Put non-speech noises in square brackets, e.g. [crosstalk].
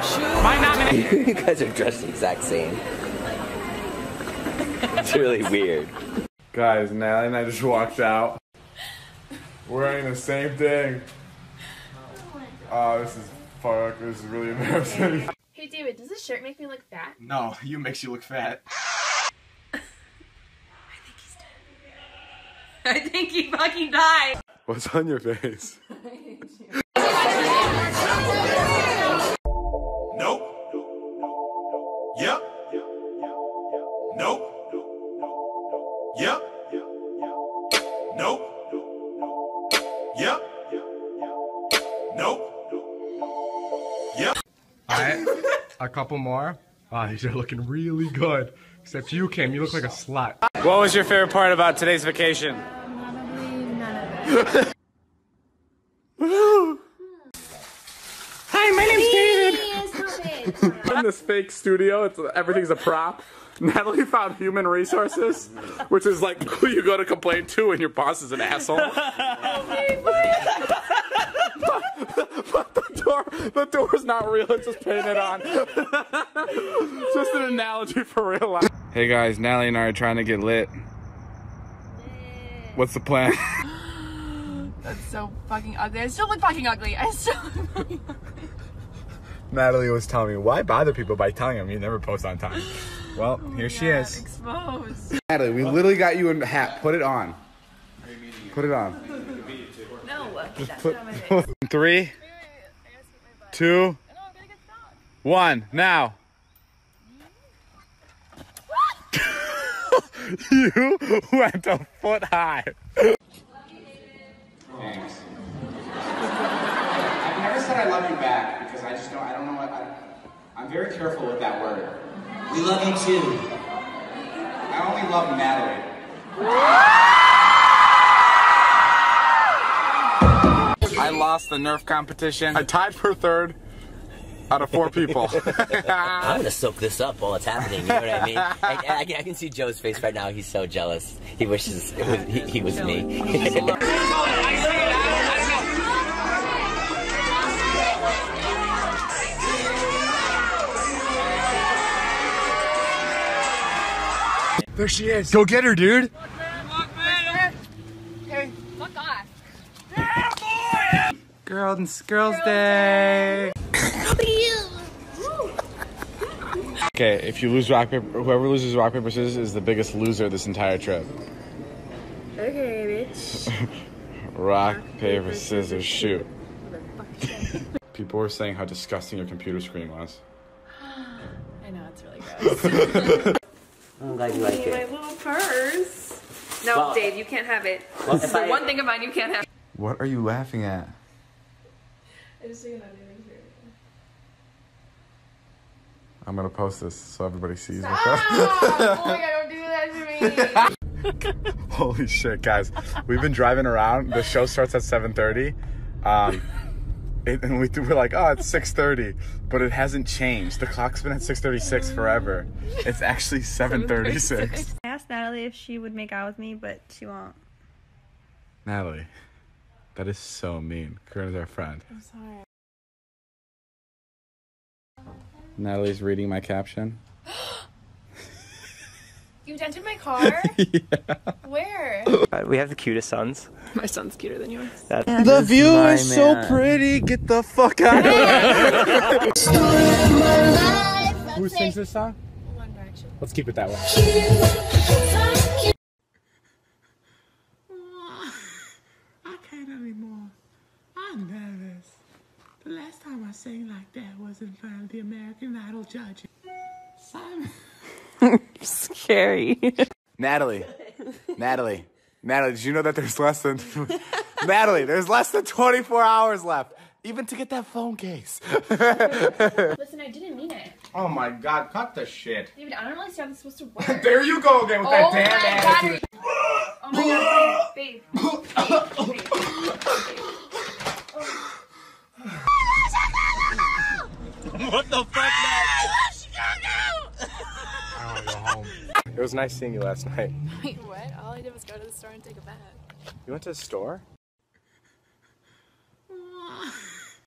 [laughs] you guys are dressed the exact same. It's really weird. Guys, Natalie and I just walked out. Wearing the same thing. Oh, this is fuck. This is really embarrassing. Hey David, does this shirt make me look fat? No, you makes you look fat. [laughs] I think he's dead. [laughs] I think he fucking died. What's on your face? Yep. Nope. Yep. Nope. Yep. Alright, a couple more. Ah, these are looking really good. Except you, Kim, you look like a slut. What was your favorite part about today's vacation? Probably none of it. Hi, my name's David. [laughs] in this fake studio, it's everything's a prop. [laughs] Natalie found human resources, which is like who you go to complain to when your boss is an asshole. [laughs] but the door, the door's not real. It's just painted on. [laughs] Just an analogy for real life. Hey guys, Natalie and I are trying to get lit. What's the plan? [gasps] That's so fucking ugly. I still look fucking ugly. I still look fucking ugly. Natalie was telling me, why bother people by telling them you never post on time? Well, here she is. Exposed. Natalie, we literally got you in a hat. Put it on. Put it on. No, that's Put, not [laughs] my face. three, two, No, I'm gonna get stopped. one, now. [laughs] you went a foot high. Thanks. I've never said I love you back because I just don't. I don't know what. I, I'm very careful with that word. We love you too. I only love Natalie. I lost the Nerf competition. I tied for third out of four people. [laughs] I'm gonna soak this up while it's happening. You know what I mean? I, I, I can see Joe's face right now. He's so jealous. He wishes it was, he, he was me. [laughs] there she is. Go get her, dude. Hey, fuck off. Girls, Girls Day. Okay, if you lose rock paper, whoever loses rock paper scissors is the biggest loser this entire trip. Okay, bitch. [laughs] Rock paper scissors shoot. People were saying how disgusting your computer screen was. [gasps] I know, it's really gross. [laughs] I'm glad you like Hey, my little purse. No, Well- Dave, you can't have it. Well, This the I- one thing of mine you can't have. What are you laughing at? I just figured out anything here. I'm gonna post this so everybody sees. Ah! oh my god, don't do that to me. [laughs] Holy shit, guys! We've been driving around. The show starts at 7:30, um, it, and we we're like, oh, it's 6:30, but it hasn't changed. The clock's been at 6:36 forever. It's actually 7:36. I asked Natalie if she would make out with me, but she won't. Natalie, that is so mean. Corinne's our friend. I'm sorry. Natalie's reading my caption. [gasps] You dented my car? [laughs] yeah. Where? We have the cutest sons. [laughs] My son's cuter than yours. The view my is so pretty. Get the fuck out of here. [laughs] Who sings this song? One Direction. Let's keep it that way. [laughs] I can't anymore. I'm nervous. The last time I sang like that was in front of the American Idol judges. Simon. Scary. Natalie, Natalie, Natalie, did you know that there's less than [laughs] Natalie? There's less than 24 hours left, even to get that phone case. [laughs] Listen, I didn't mean it. Oh my God! Cut the shit. David, I don't really see how this is supposed to work. [laughs] there you go again with oh that my damn god. attitude. Oh my god, babe. babe. babe, babe, babe. It was nice seeing you last [laughs] night. Wait, what? All I did was go to the store and take a bath. You went to the store?